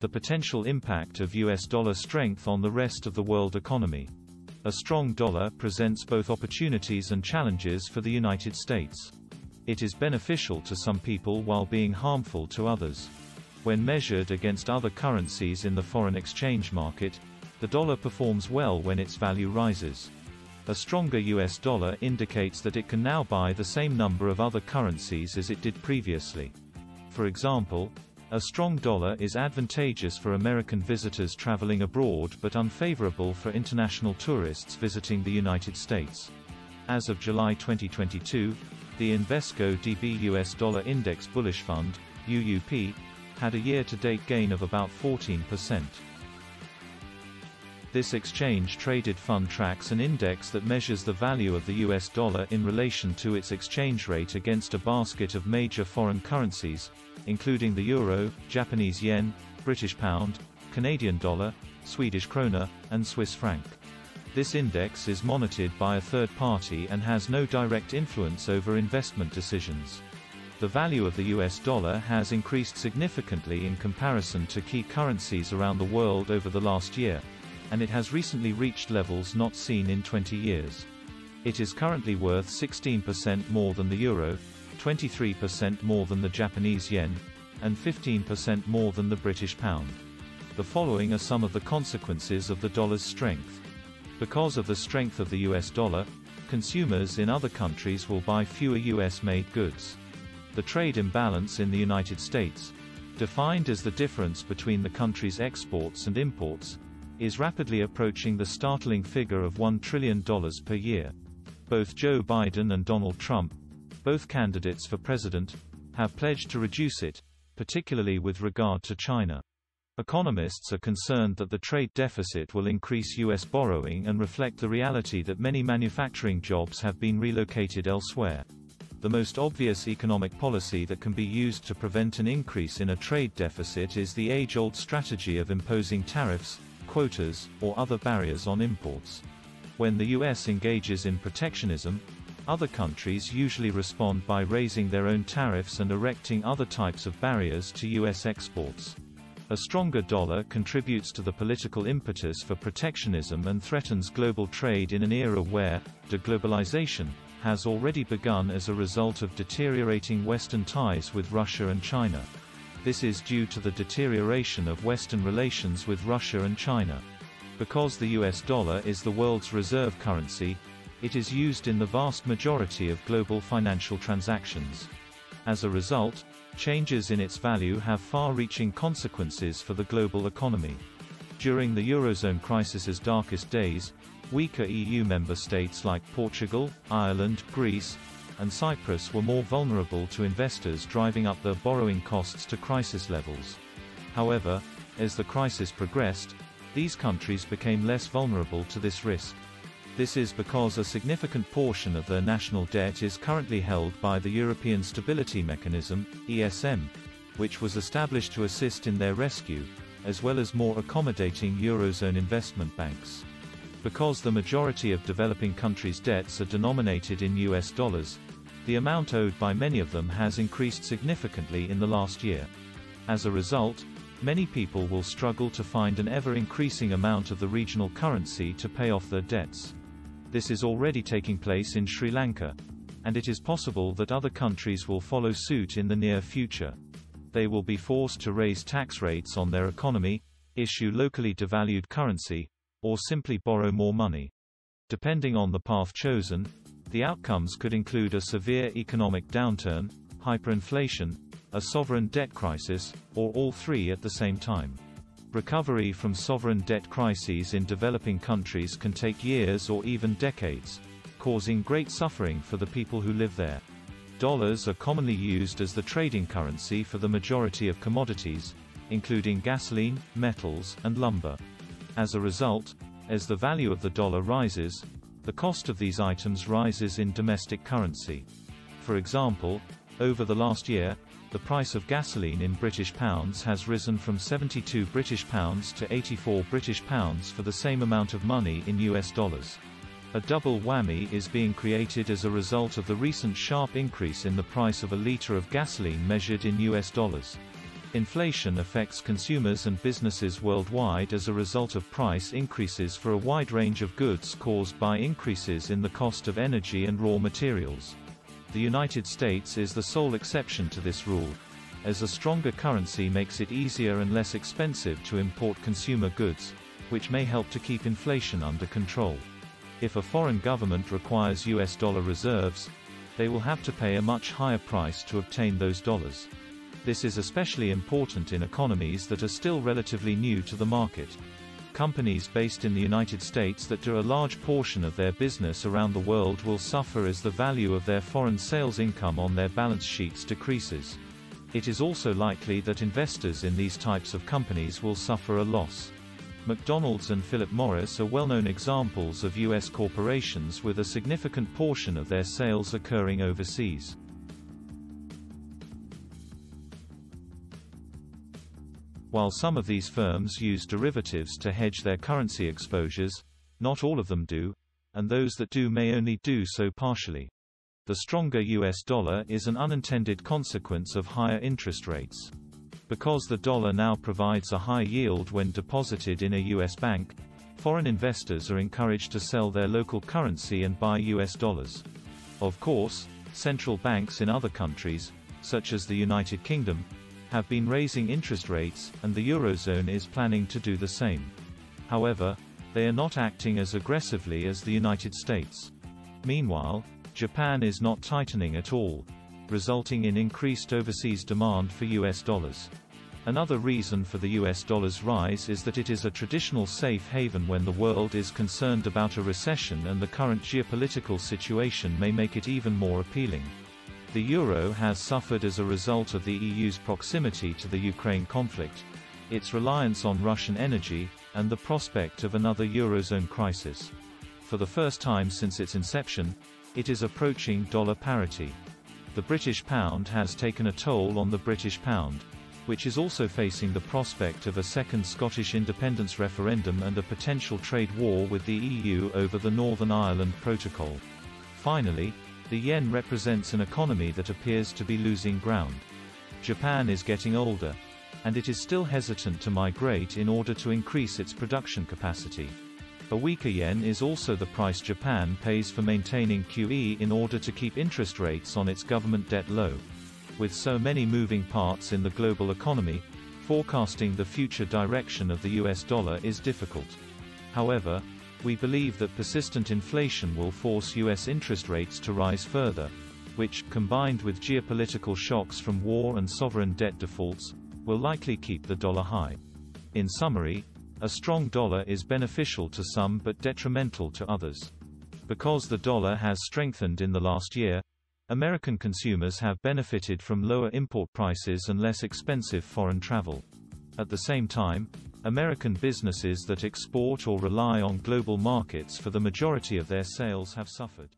The potential impact of US dollar strength on the rest of the world economy. A strong dollar presents both opportunities and challenges for the United States. It is beneficial to some people while being harmful to others. When measured against other currencies in the foreign exchange market, the dollar performs well when its value rises. A stronger US dollar indicates that it can now buy the same number of other currencies as it did previously. For example, a strong dollar is advantageous for American visitors traveling abroad but unfavorable for international tourists visiting the United States. As of July 2022, the Invesco DB US Dollar Index Bullish Fund, UUP, had a year-to-date gain of about 14%. This exchange-traded fund tracks an index that measures the value of the US dollar in relation to its exchange rate against a basket of major foreign currencies, including the euro, Japanese yen, British pound, Canadian dollar, Swedish krona, and Swiss franc. This index is monitored by a third party and has no direct influence over investment decisions. The value of the US dollar has increased significantly in comparison to key currencies around the world over the last year, and it has recently reached levels not seen in 20 years. It is currently worth 16% more than the euro, 23% more than the Japanese yen, and 15% more than the British pound. The following are some of the consequences of the dollar's strength. Because of the strength of the US dollar, consumers in other countries will buy fewer US-made goods. The trade imbalance in the United States, defined as the difference between the country's exports and imports, is rapidly approaching the startling figure of $1 trillion per year. Both Joe Biden and Donald Trump, both candidates for president, have pledged to reduce it, particularly with regard to China. Economists are concerned that the trade deficit will increase U.S. borrowing and reflect the reality that many manufacturing jobs have been relocated elsewhere. The most obvious economic policy that can be used to prevent an increase in a trade deficit is the age-old strategy of imposing tariffs, quotas, or other barriers on imports. When the U.S. engages in protectionism, other countries usually respond by raising their own tariffs and erecting other types of barriers to U.S. exports. A stronger dollar contributes to the political impetus for protectionism and threatens global trade in an era where, deglobalization, has already begun as a result of deteriorating Western ties with Russia and China. This is due to the deterioration of Western relations with Russia and China. Because the US dollar is the world's reserve currency, it is used in the vast majority of global financial transactions. As a result, changes in its value have far-reaching consequences for the global economy. During the Eurozone crisis's darkest days, weaker EU member states like Portugal, Ireland, Greece, and Cyprus were more vulnerable to investors driving up their borrowing costs to crisis levels. However, as the crisis progressed, these countries became less vulnerable to this risk. This is because a significant portion of their national debt is currently held by the European Stability Mechanism, ESM, which was established to assist in their rescue, as well as more accommodating Eurozone investment banks. Because the majority of developing countries' debts are denominated in US dollars, the amount owed by many of them has increased significantly in the last year. As a result, many people will struggle to find an ever-increasing amount of the regional currency to pay off their debts. This is already taking place in Sri Lanka. And it is possible that other countries will follow suit in the near future. They will be forced to raise tax rates on their economy, issue locally devalued currency, or simply borrow more money. Depending on the path chosen, the outcomes could include a severe economic downturn, hyperinflation, a sovereign debt crisis, or all three at the same time. Recovery from sovereign debt crises in developing countries can take years or even decades, causing great suffering for the people who live there. Dollars are commonly used as the trading currency for the majority of commodities, including gasoline, metals, and lumber. As a result, as the value of the dollar rises, the cost of these items rises in domestic currency. For example, over the last year, the price of gasoline in British pounds has risen from 72 British pounds to 84 British pounds for the same amount of money in US dollars. A double whammy is being created as a result of the recent sharp increase in the price of a liter of gasoline measured in US dollars. Inflation affects consumers and businesses worldwide as a result of price increases for a wide range of goods caused by increases in the cost of energy and raw materials. The United States is the sole exception to this rule, as a stronger currency makes it easier and less expensive to import consumer goods, which may help to keep inflation under control. If a foreign government requires US dollar reserves, they will have to pay a much higher price to obtain those dollars. This is especially important in economies that are still relatively new to the market. Companies based in the United States that do a large portion of their business around the world will suffer as the value of their foreign sales income on their balance sheets decreases. It is also likely that investors in these types of companies will suffer a loss. McDonald's and Philip Morris are well-known examples of U.S. corporations with a significant portion of their sales occurring overseas. While some of these firms use derivatives to hedge their currency exposures, not all of them do, and those that do may only do so partially. The stronger US dollar is an unintended consequence of higher interest rates. Because the dollar now provides a high yield when deposited in a U.S. bank, foreign investors are encouraged to sell their local currency and buy U.S. dollars. Of course, central banks in other countries, such as the United Kingdom, have been raising interest rates, and the Eurozone is planning to do the same. However, they are not acting as aggressively as the United States. Meanwhile, Japan is not tightening at all, resulting in increased overseas demand for US dollars. Another reason for the US dollar's rise is that it is a traditional safe haven when the world is concerned about a recession and the current geopolitical situation may make it even more appealing. The euro has suffered as a result of the EU's proximity to the Ukraine conflict, its reliance on Russian energy, and the prospect of another eurozone crisis. For the first time since its inception, it is approaching dollar parity the British pound has taken a toll on the British pound, which is also facing the prospect of a second Scottish independence referendum and a potential trade war with the EU over the Northern Ireland Protocol. Finally, the yen represents an economy that appears to be losing ground. Japan is getting older, and it is still hesitant to migrate in order to increase its production capacity. A weaker yen is also the price Japan pays for maintaining QE in order to keep interest rates on its government debt low. With so many moving parts in the global economy, forecasting the future direction of the US dollar is difficult. However, we believe that persistent inflation will force US interest rates to rise further, which, combined with geopolitical shocks from war and sovereign debt defaults, will likely keep the dollar high. In summary, a strong dollar is beneficial to some but detrimental to others. Because the dollar has strengthened in the last year, American consumers have benefited from lower import prices and less expensive foreign travel. At the same time, American businesses that export or rely on global markets for the majority of their sales have suffered.